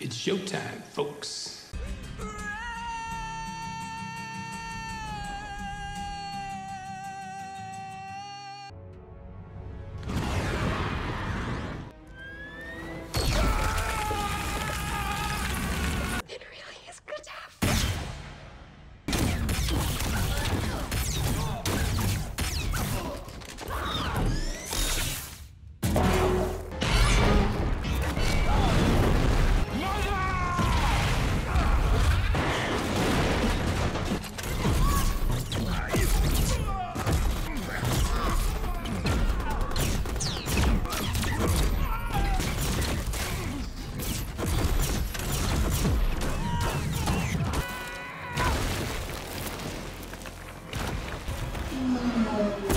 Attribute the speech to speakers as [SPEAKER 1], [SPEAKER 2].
[SPEAKER 1] It's showtime, folks. Amen.